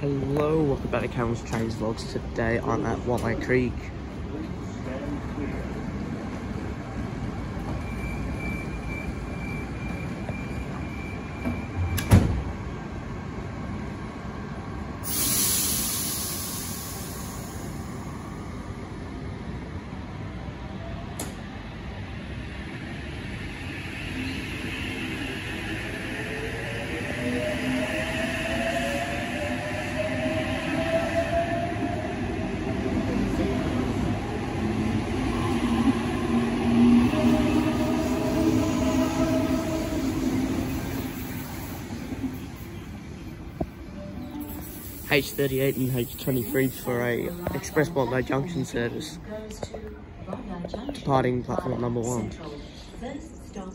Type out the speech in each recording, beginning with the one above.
Hello, welcome back to Kaelan's Trains Vlogs. Today I'm at Wolli Creek. H38 and H23 for a express Bondi junction service. Departing platform number one.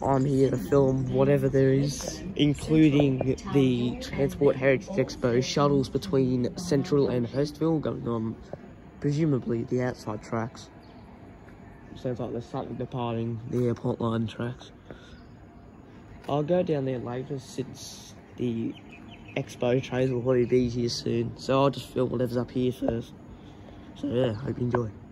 I'm here to film whatever there is, including the Transport Heritage Expo shuttles between Central and Hurstville going on, presumably the outside tracks. Sounds like they're something departing the airport line tracks. I'll go down there later since the expo trains will probably be here soon. So I'll just film whatever's up here first. So yeah, hope you enjoy.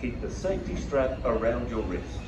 Keep the safety strap around your wrist.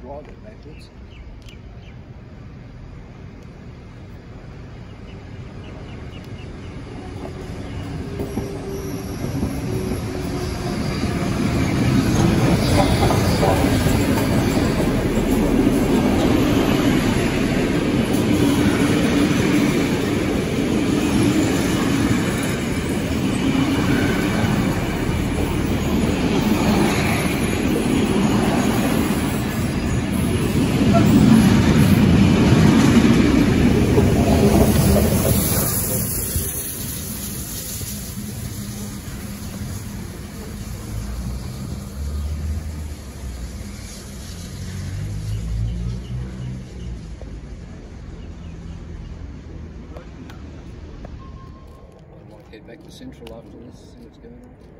draw their methods. for left see what's going on.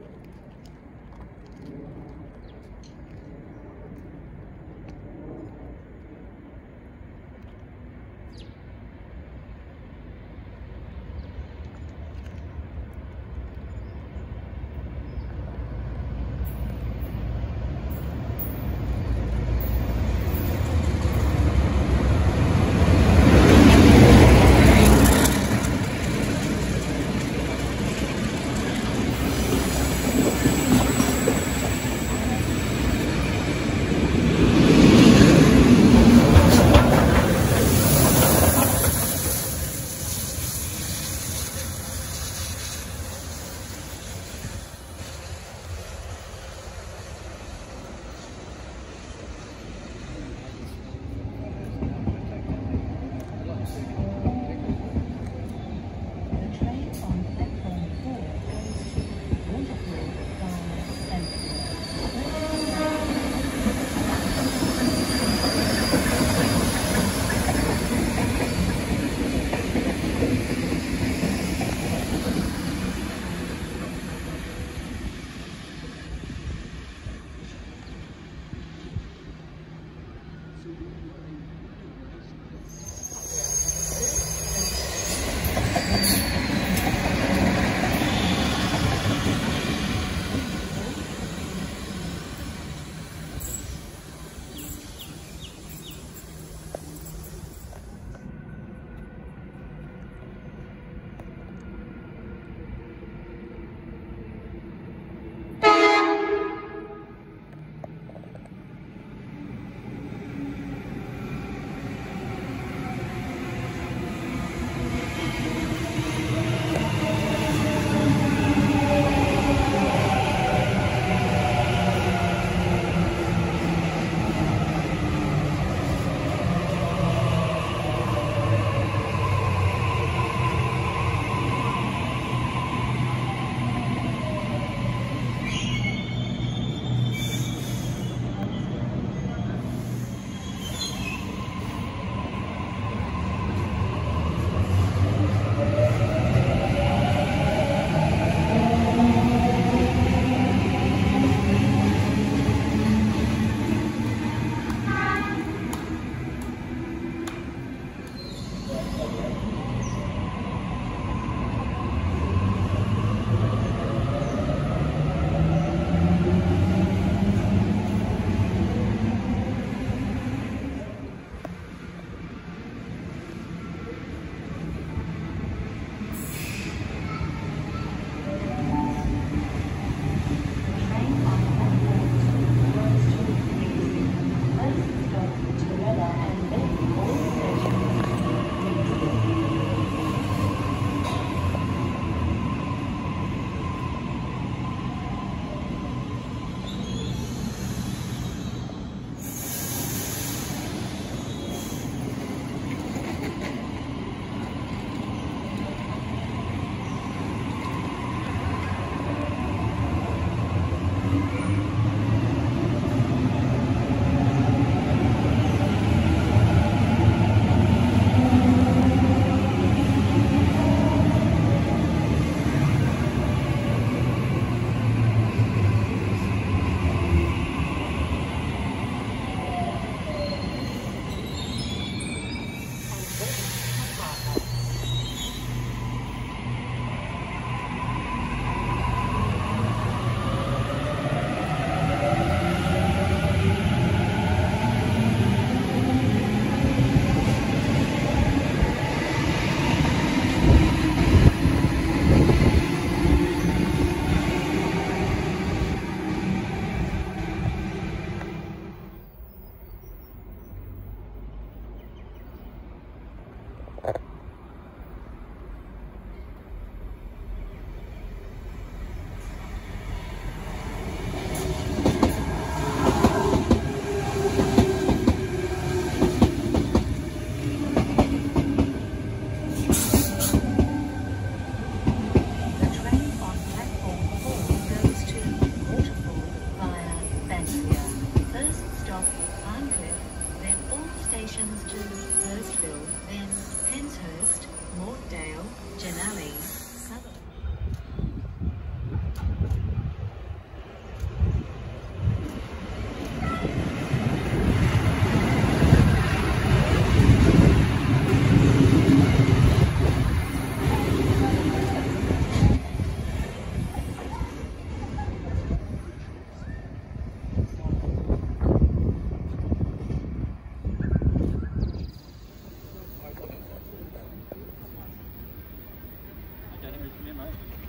mate.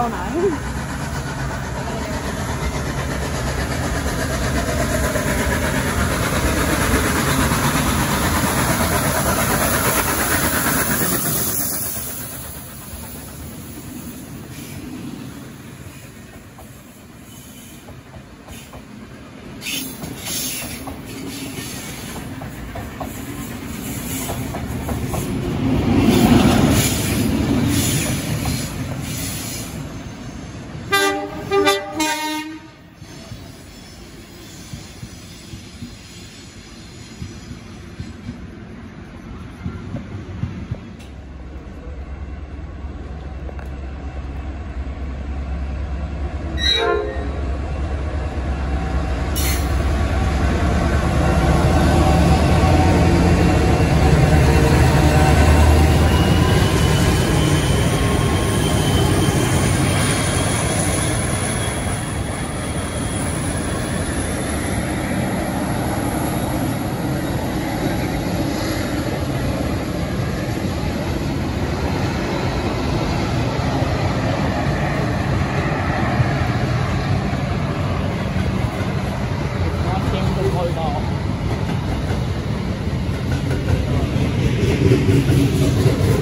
好难ちょっと。